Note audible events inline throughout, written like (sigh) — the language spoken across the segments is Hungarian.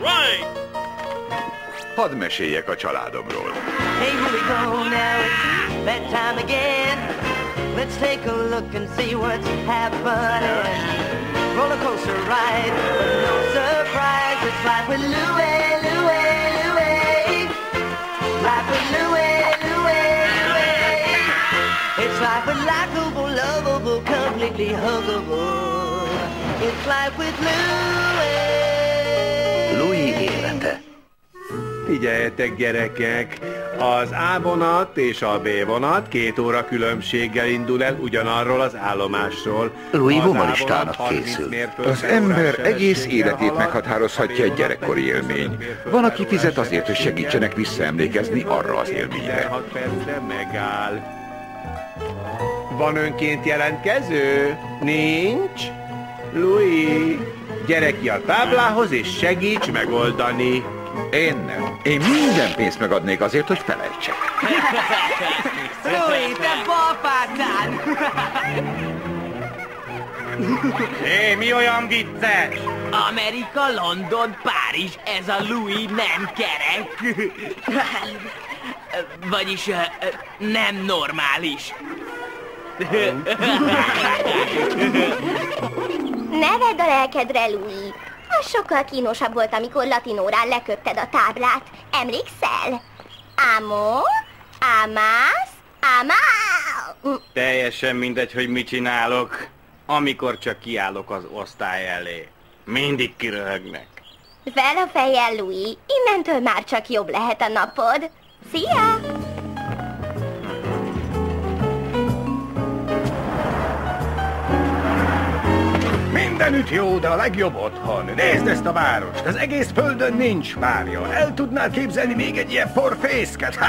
Right! Hadd meséljek a családomról. Hey, here we go now, it's bedtime again. Let's take a look and see what's happening. Roller coaster ride, but no surprise. It's life with Louie, Louie, Louie. Life with Louie, Louie, Louie. It's life with likable, lovable, completely huggable. It's life with Louie. Figyeljetek gyerekek, az A vonat és a B vonat két óra különbséggel indul el ugyanarról az állomásról. Louis Az A humoristának vonat 30 készül. Az ember egész életét meghatározhatja egy gyerekkori vonat 60 élmény. Van, aki fizet azért, hogy segítsenek visszaemlékezni arra az élményre. 16 percre megáll. Van önként jelentkező? Nincs? Louis, gyere ki a táblához és segíts megoldani. Én nem. Én minden pénzt megadnék azért, hogy felejtsek. Louis, te balpátán! Hé, mi olyan vicces? Amerika, London, Párizs, ez a Louis nem kerek. Vagyis nem normális. Ne vedd a lelkedre, Louis. Az sokkal kínosabb volt, amikor latinórán leköpted a táblát. Emlékszel? Amor, amas, amá... Teljesen mindegy, hogy mit csinálok. Amikor csak kiállok az osztály elé. Mindig kiröhögnek. Fel a fejjel, Louis. Innentől már csak jobb lehet a napod. Szia! Mindenütt jó, de a legjobb otthon. Nézd ezt a várost, az egész földön nincs párja. El tudnál képzelni még egy ilyen forfészket? (laughs)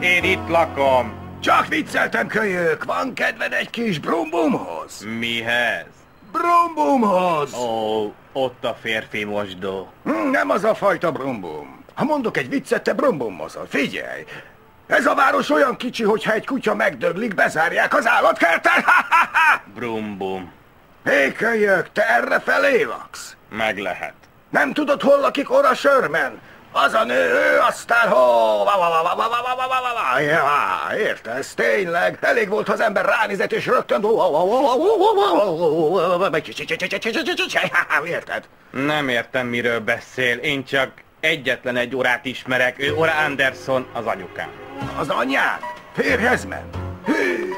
Hé, én itt lakom. Csak vicceltem, kölyök. Van kedved egy kis brumbumhoz? Mihez? Brumbumhoz! Ó, ott a férfi mosdó. Hm, nem az a fajta brumbum. Ha mondok egy viccet, te brumbummozol. Figyelj! Ez a város olyan kicsi, hogyha egy kutya megdöglik, bezárják az állatkertet. (laughs) Brum Pékölyök, te erre felé laksz? Meg lehet. Nem tudod, hol lakik Ora Sörmen? Az a nő, ő aztán ho... Ja, értesz, tényleg. Elég volt, ha az ember ránézett, és rögtön... Érted? Nem értem, miről beszél. Én csak egyetlen egy órát ismerek. Ő Ora Anderson, az anyukám. Az anyád? Férjhez ment? Hű,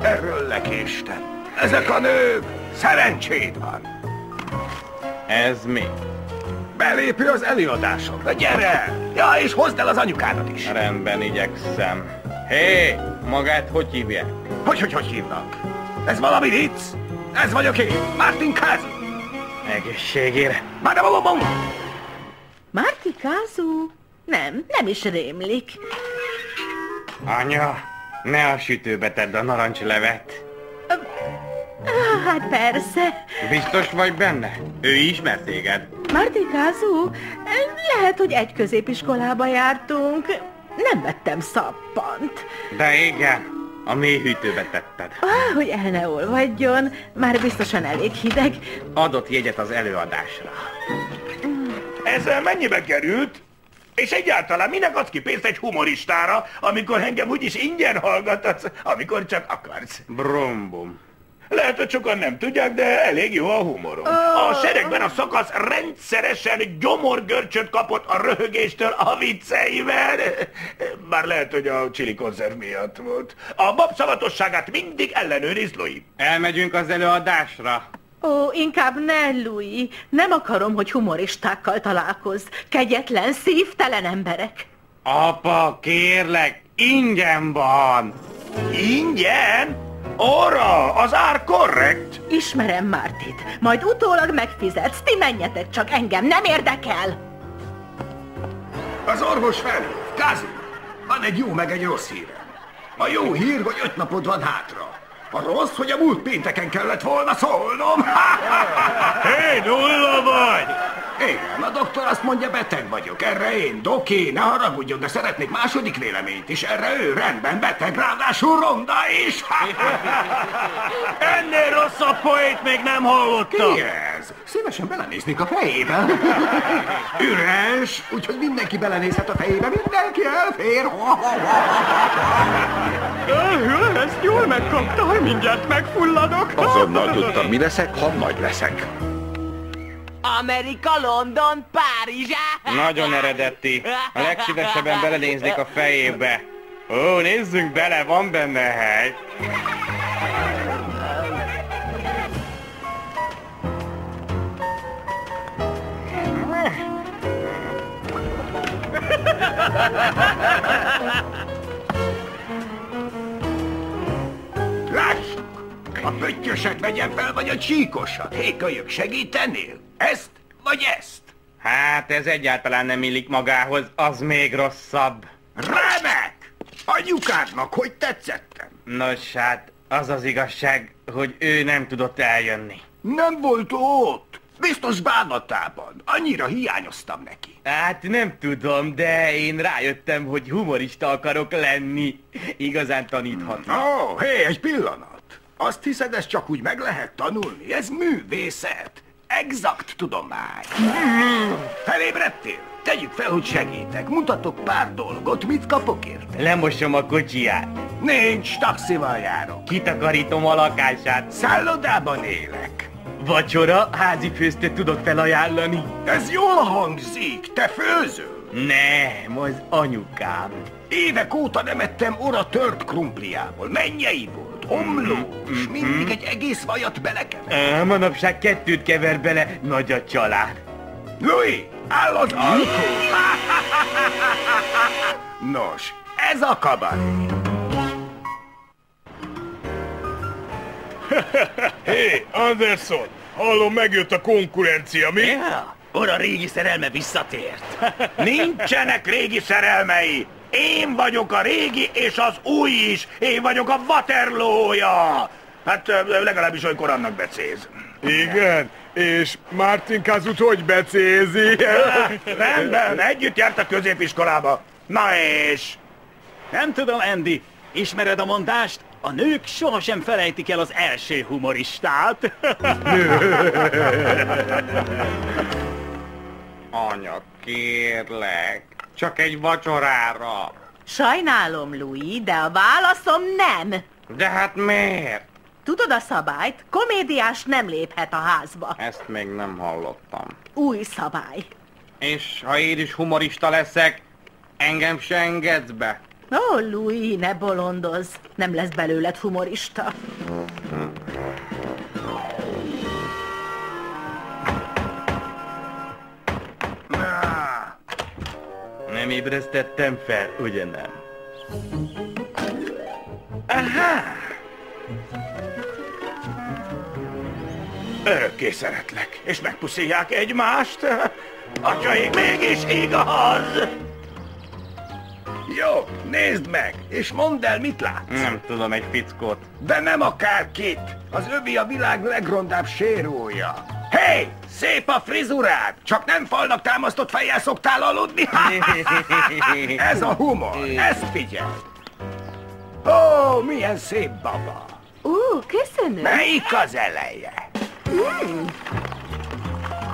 erről lekéstem. Ezek a nők szerencséd van. Ez mi? Belépő az előadásomra, gyere! Ja, és hozd el az anyukádat is. Rendben, igyekszem. Hé, magát hogy hívják? Hogy, hogy, hogy hívnak? Ez valami vicc? Ez vagyok én, Martin Kazu. Egészségére. Badabababum! Márti Kázú? Nem, nem is rémlik. Anya, ne a sütőbe tedd a narancslevet. Hát persze. Biztos vagy benne? Ő ismer téged. Márti Kázú, lehet, hogy egy középiskolába jártunk. Nem vettem szappant. De igen, a mély hűtőbe tetted. Ah, hogy el ne olvadjon, már biztosan elég hideg. Adott jegyet az előadásra. Ez mennyibe került? És egyáltalán minek adsz ki pénzt egy humoristára, amikor engem úgyis ingyen hallgatsz, amikor csak akarsz? Brumbum. Lehet, hogy sokan nem tudják, de elég jó a humorom. A seregben a szakasz rendszeresen gyomorgörcsöt kapott a röhögéstől a vicceivel. Bár lehet, hogy a csili konzerv miatt volt. A bab szavatosságát mindig ellenőriz, Louis. Elmegyünk az előadásra. Ó, inkább ne, Louis. Nem akarom, hogy humoristákkal találkozz. Kegyetlen, szívtelen emberek. Apa, kérlek, ingyen van. Ingyen? Orra, az ár korrekt. Ismerem Mártit. Majd utólag megfizetsz. Ti menjetek csak, engem nem érdekel. Az orvos felhív. Kázi, van egy jó meg egy rossz hírem. A jó hír, hogy öt napod van hátra. A rossz, hogy a múlt pénteken kellett volna szólnom. (laughs) Hé, nulla vagy! Igen, a doktor azt mondja, beteg vagyok. Erre én, Doki, ne haragudjon, de szeretnék második véleményt is. Erre ő rendben beteg, ráadásul ronda is. (laughs) Ennél rosszabb poét még nem hallottam. Ki ez? Szívesen belenéznék a fejébe. (laughs) Üres, úgyhogy mindenki belenézhet a fejébe, mindenki elfér. Ezt jól megkapta, mindjárt megfulladok. Azonnal tudtam, mi leszek, ha nagy leszek. Amerika, London, Párizs. Nagyon eredeti. A legszívesebben (laughs) belenéznék a fejébe. Ó, nézzünk bele, van benne hely. Lássuk! A pöttyöset vegyem fel, vagy a csíkosat? Hé, kölyök, segítenél? Ezt, vagy ezt? Hát ez egyáltalán nem illik magához, az még rosszabb. Remek! Anyukádnak hogy tetszettem? Nos hát, az az igazság, hogy ő nem tudott eljönni. Nem volt ott. Biztos bánatában. Annyira hiányoztam neki. Hát nem tudom, de én rájöttem, hogy humorista akarok lenni. Igazán taníthatna. Ó, oh, hé, egy pillanat. Azt hiszed, ezt csak úgy meg lehet tanulni? Ez művészet. Exakt tudomány. Felébredtél? Tegyük fel, hogy segítek. Mutatok pár dolgot. Mit kapok érte? Lemosom a kocsiját, Nincs, taxival járok. kitakarítom a lakását. Szállodában élek. Vacsora, házi főztőt tudok felajánlani. Ez jól hangzik. Te főzöl. Nem, az anyukám. Évek óta nem ettem ora tört krumpliából. Mennyei volt, omlós, mindig egy egész vajat belekever. Manapság kettőt kever bele, nagy a család. Louis, áll az alkohol! Nos, ez a kabaré. Hé, Anderson! Hallom, megjött a konkurencia, mi? Ja, ora régi szerelme visszatért. (laughs) Nincsenek régi szerelmei. Én vagyok a régi és az új is. Én vagyok a Waterloo-ja. Hát legalábbis olykor annak becéz. Igen, és Martin Kazut hogy becézi? (laughs) Rendben, együtt jártak középiskolába. Na és? Nem tudom, Andy, ismered a mondást? A nők sohasem felejtik el az első humoristát. (laughs) Anya, kérlek, csak egy vacsorára. Sajnálom, Louis, de a válaszom nem. De hát miért? Tudod a szabályt? Komédiás nem léphet a házba. Ezt még nem hallottam. Új szabály. És ha én is humorista leszek, engem se engedsz be? Ó, oh, Louis, ne bolondozz. Nem lesz belőled humorista. Na, Nem ébresztettem fel, ugye nem? örökké szeretlek. És megpuszilják egymást. Atyaik, mégis igaz. Jó, nézd meg, és mondd el, mit látsz. Nem tudom, egy fickót. De nem akárkit! Az övi a világ legrondább sérója. Hé, hey, szép a frizurád! Csak nem falnak támasztott fejjel szoktál aludni? Ez a humor, ezt figyeld! Ó, milyen szép baba! Ó, köszönöm. Melyik az eleje?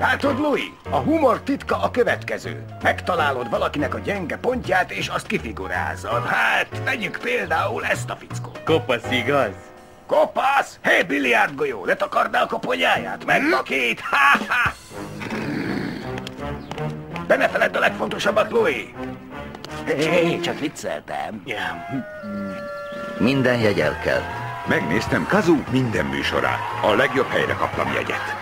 Látod, Louis, a humor titka a következő. Megtalálod valakinek a gyenge pontját, és azt kifigurázod. Hát, vegyük például ezt a fickót. Kopasz igaz? Kopasz! Hé, hey, biliárdgolyó, letakard a koponyáját, meg a két, ha-ha! De ne feledd a legfontosabbat, Louis! Hé, hey, csak vicceltem. Ja. Minden jegy elkelt. Megnéztem Kazu minden műsorát. A legjobb helyre kaptam jegyet.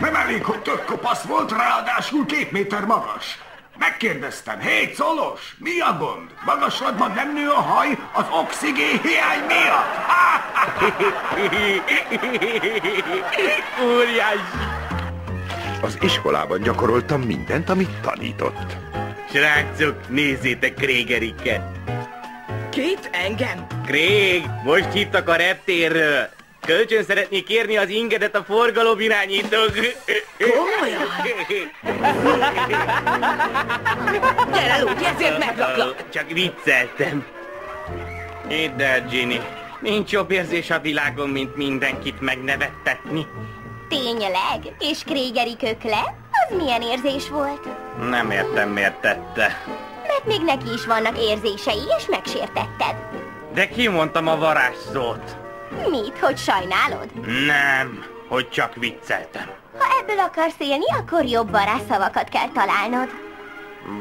Nem elég, hogy tök kopasz volt, ráadásul két méter magas. Megkérdeztem, hé, colos, mi a gond? Magasodban nem nő a haj az oxigén hiány miatt? Ha, ha, (laughs) Óriási! Az iskolában gyakoroltam mindent, amit tanított. Srácok, nézzétek Krégeriket! Két engem? Krég, most hívtak a reptérről. Kölcsön szeretnék kérni az ingedet a forgalom irányítók. Komolyan? (laughs) Gyere, Ludi, ezért meglaklak. Csak vicceltem. Hidd el, Ginny. Nincs jobb érzés a világon, mint mindenkit megnevettetni. Tényleg? És Krégeri kökle? Az milyen érzés volt? Nem értem, miért tette. Mert még neki is vannak érzései, és megsértetted. De kimondtam a varázsszót. Mit, hogy sajnálod? Nem, hogy csak vicceltem. Ha ebből akarsz élni, akkor jobb varázsszavakat kell találnod.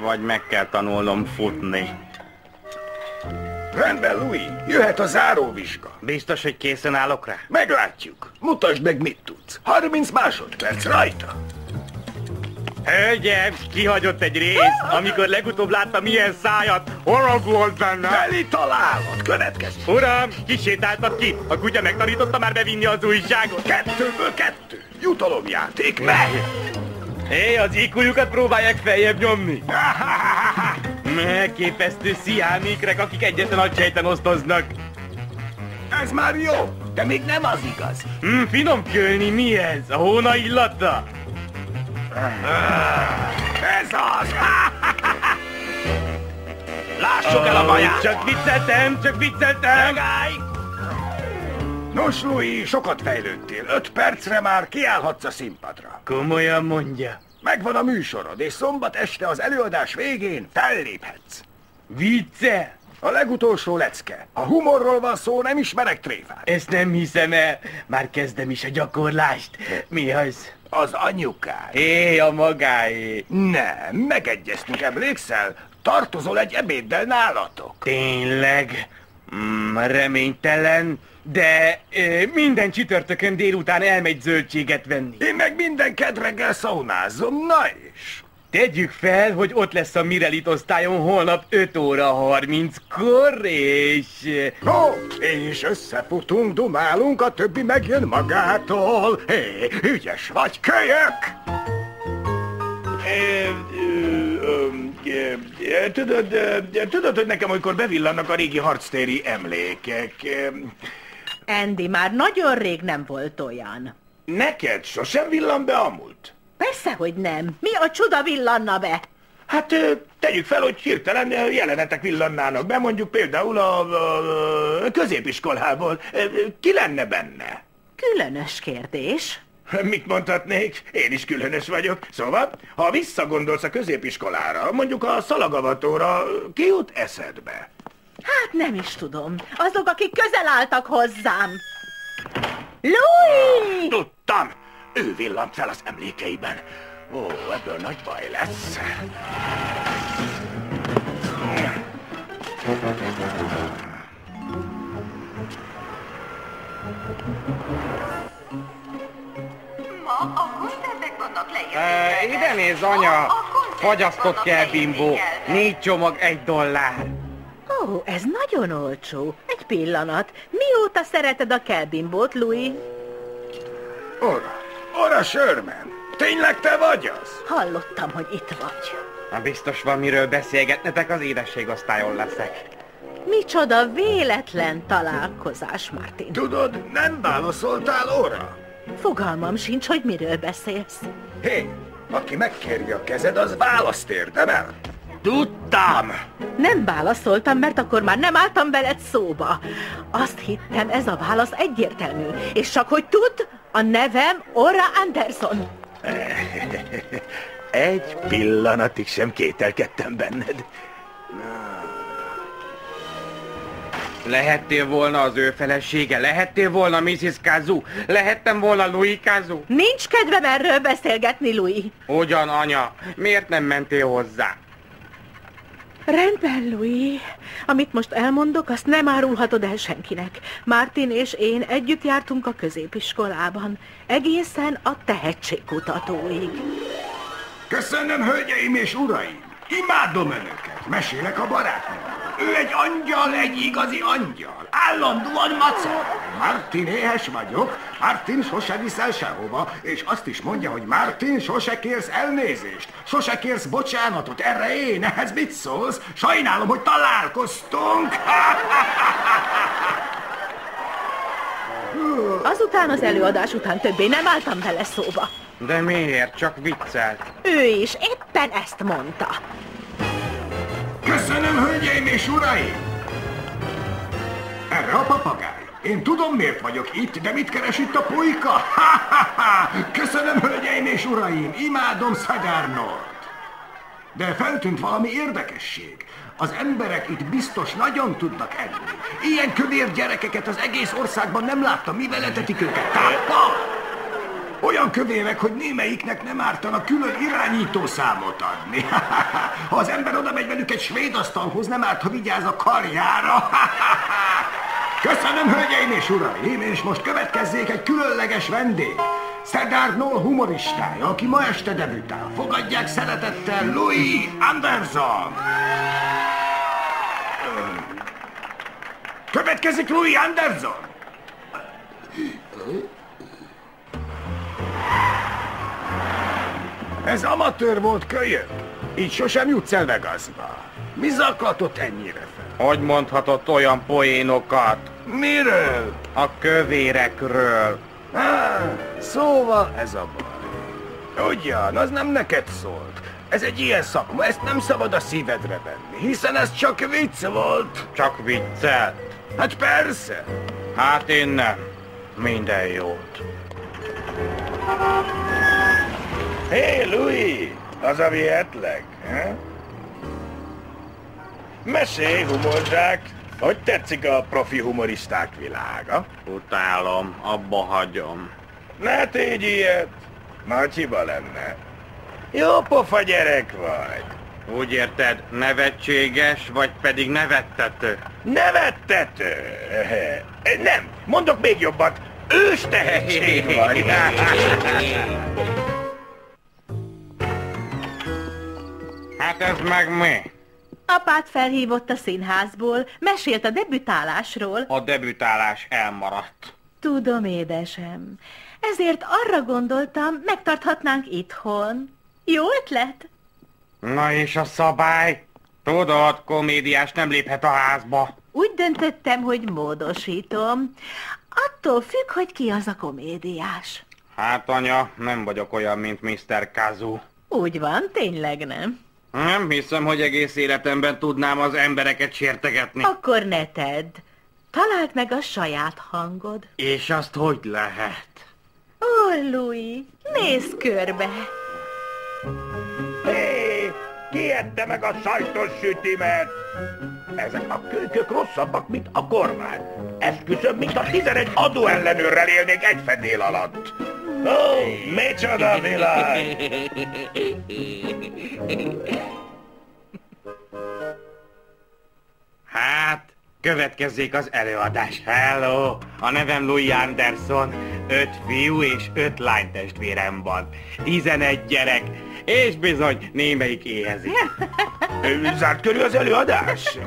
Vagy meg kell tanulnom futni. Rendben, Louis, jöhet a záróvizsga. Biztos, hogy készen állok rá? Meglátjuk. Mutasd meg, mit tudsz. 30 másodperc rajta. Hölgyem, kihagyott egy részt, amikor legutóbb láttam milyen szájat. Harag volt benne. Beli találat, következik. Uram, kisétáltat ki. A kutya megtanította már bevinni az újságot. Kettőből kettő. Jutalomjáték, megy! Hé, az ikújukat próbálják feljebb nyomni. Megképesztő sziámikrek, akik egyetlen agysejten osztoznak. Ez már jó, de még nem az igaz. Mm, finom kölni, mi ez? A hóna illata? Ez az! Lássuk el a baját! Csak vicceltem, csak vicceltem! Megállj! Nos, Louis, sokat fejlődtél. Öt percre már kiállhatsz a színpadra. Komolyan mondja. Megvan a műsorod, és szombat este az előadás végén felléphetsz. Vicce? A legutolsó lecke. A humorról van szó, nem ismerek tréfát. Ezt nem hiszem el. Már kezdem is a gyakorlást. Mi az? Az anyukád. Hé, a magáé. Nem, megegyeztünk, emlékszel? Tartozol egy ebéddel nálatok. Tényleg? Mm, reménytelen, de ö, minden csütörtökön délután elmegy zöldséget venni. Én meg minden kedreggel szaunázom, na és? Tegyük fel, hogy ott lesz a Mirelit osztályon holnap 5 óra 30-kor, és... Ó, és összefutunk, dumálunk, a többi megjön magától. Hé, ügyes vagy, kölyök! Ö, Tudod, tudod, hogy nekem olykor bevillannak a régi harctéri emlékek. Andy, már nagyon rég nem volt olyan. Neked sosem villan be a múlt? Persze, hogy nem. Mi a csuda villanna be? Hát tegyük fel, hogy hirtelen jelenetek villannának be, mondjuk például a, a, a középiskolából. Ki lenne benne? Különös kérdés. Mit mondhatnék? Én is különös vagyok. Szóval, ha visszagondolsz a középiskolára, mondjuk a szalagavatóra, ki jut eszedbe? Hát nem is tudom. Azok, akik közel álltak hozzám. Louis! Tudtam! Ő villant fel az emlékeiben. Ó, ebből nagy baj lesz. E, ide néz, anya! Fagyasztott kell, bimbo. Négy csomag, egy dollár. Ó, ez nagyon olcsó. Egy pillanat. Mióta szereted a kelbimbót, Louis? Ora, ora, Sherman, tényleg te vagy az? Hallottam, hogy itt vagy. Na, biztos van miről beszélgetnetek, az édességosztályon leszek. Micsoda véletlen találkozás, Martin. Tudod, nem válaszoltál óra. Fogalmam sincs, hogy miről beszélsz. Hé, aki megkéri a kezed, az választ érdemel. Tudtam! Nem válaszoltam, mert akkor már nem álltam veled szóba. Azt hittem, ez a válasz egyértelmű. És csak hogy tudd, a nevem Ora Anderson. (laughs) Egy pillanatig sem kételkedtem benned. Lehettél volna az ő felesége, lehettél volna Mrs. Kazu, lehettem volna Louis Kazu. Nincs kedvem erről beszélgetni, Louis. Ugyan, anya, miért nem mentél hozzá? Rendben, Louis. Amit most elmondok, azt nem árulhatod el senkinek. Martin és én együtt jártunk a középiskolában. Egészen a tehetségkutatóig. Köszönöm, hölgyeim és uraim! Imádom önöket! Mesélek a barátnőmről. Ő egy angyal, egy igazi angyal. Állandóan macol. Martin éhes vagyok, Martin sose viszel sehova, és azt is mondja, hogy Martin sose kérsz elnézést, sose kérsz bocsánatot. Erre én, ehhez mit szólsz? Sajnálom, hogy találkoztunk. (laughs) Azután az előadás után többé nem álltam vele szóba. De miért? Csak viccelt. Ő is éppen ezt mondta. Köszönöm, hölgyeim és uraim! Erre a papagáj. Én tudom, miért vagyok itt, de mit keres itt a pulyka? Ha, ha, ha! Köszönöm, hölgyeim és uraim! Imádom Szagárnort! De feltűnt valami érdekesség. Az emberek itt biztos nagyon tudnak enni. Ilyen kövér gyerekeket az egész országban nem láttam. Mivel etetik őket? Táppal? Olyan kövérek, hogy némelyiknek nem ártana külön irányítószámot adni. (laughs) ha az ember oda megy velük egy svéd asztalhoz, nem árt, ha vigyáz a karjára. (laughs) Köszönöm, hölgyeim és uraim, és most következzék egy különleges vendég. Szedár Noll humoristája, aki ma este debütál. Fogadják szeretettel Louis Anderson. Következik Louis Anderson. Ez amatőr volt kölyök. Így sosem jutsz el Vegasba. Mi zaklatott ennyire fel? Hogy mondhatott olyan poénokat? Miről? A kövérekről. Á, szóval ez a baj. Ugyan, az nem neked szólt. Ez egy ilyen szakma, ezt nem szabad a szívedre venni, hiszen ez csak vicc volt. Csak viccelt. Hát persze. Hát én nem. Minden jót. Hé, hey, Louis! Az a vihetleg, he? Mesélj, humorzsák! Hogy tetszik a profi humoristák világa? Utálom, abba hagyom. Ne tégy ilyet! Nagy hiba lenne. Jó pofa gyerek vagy. Úgy érted, nevetséges, vagy pedig nevettető? Nevettető? Nem, mondok még jobbat. Ős tehetség vagy. (laughs) Hát ez meg mi? Apát felhívott a színházból, mesélt a debütálásról. A debütálás elmaradt. Tudom, édesem. Ezért arra gondoltam, megtarthatnánk itthon. Jó ötlet? Na és a szabály? Tudod, komédiás nem léphet a házba. Úgy döntöttem, hogy módosítom. Attól függ, hogy ki az a komédiás. Hát, anya, nem vagyok olyan, mint Mr. Kazu. Úgy van, tényleg nem. Nem hiszem, hogy egész életemben tudnám az embereket sértegetni. Akkor ne tedd. Találd meg a saját hangod. És azt hogy lehet? Ó, Louis, nézz körbe. Hé, hey, ki ette meg a sajtos sütimet? Ezek a kölykök rosszabbak, mint a kormány. Esküszöm, mint a 11 adóellenőrrel élnék egy fedél alatt. Ó, oh, micsoda világ! Hát, következzék az előadás. Hello! A nevem Louis Anderson. Öt fiú és öt lány testvérem van. Tizenegy gyerek. És bizony, némelyik éhezik. Zárt körül az előadás?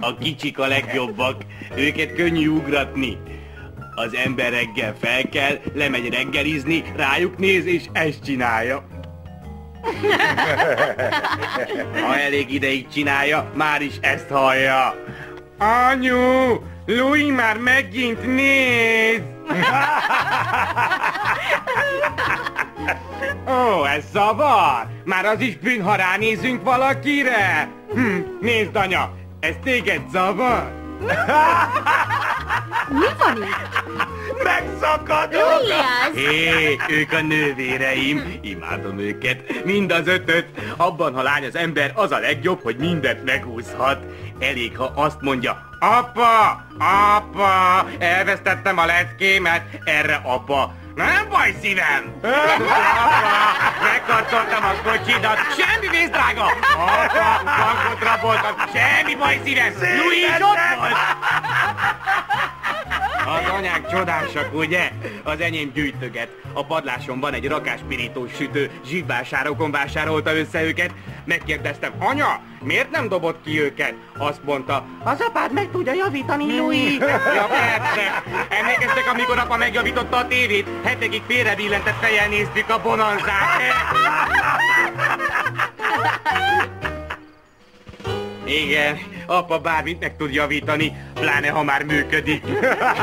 A kicsik a legjobbak. Őket könnyű ugratni. Az ember reggel fel kell, lemegy reggelizni, rájuk néz és ezt csinálja. Ha elég ideig csinálja, már is ezt hallja. Anyu, Louis már megint néz! Ó, ez zavar! Már az is bűn, ha ránézünk valakire! Hm, nézd, anya, ez téged zavar? Mi van itt? Megszakadok! Az? Hé, ők a nővéreim, imádom őket, mind az ötöt. Abban, ha lány az ember, az a legjobb, hogy mindent megúszhat. Elég, ha azt mondja, apa, apa, elvesztettem a leckémet, erre apa. Nem baj szívem! (laughs) Megkarcoltam a kocsidat, semmi víz drága! Bankot raboltam, semmi baj szívem! Louis ott volt! Az anyák csodásak, ugye? Az enyém gyűjtöget. A padláson van egy rakáspirítós sütő, zsibvásárokon vásárolta össze őket. Megkérdeztem, anya, miért nem dobott ki őket? Azt mondta, az apád meg tudja javítani, Louis. Ja, persze. Emlékeztek, amikor apa megjavította a tévét? Hetekig félrebillentett fejjel néztük a bonanzát. (laughs) Igen, Apa bármit meg tud javítani, pláne ha már működik.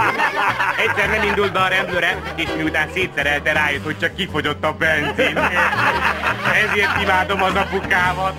(laughs) Egyszer nem indult be a remblőre, és miután szétszerelte rájött, hogy csak kifogyott a benzin. (laughs) Ezért imádom az apukámat.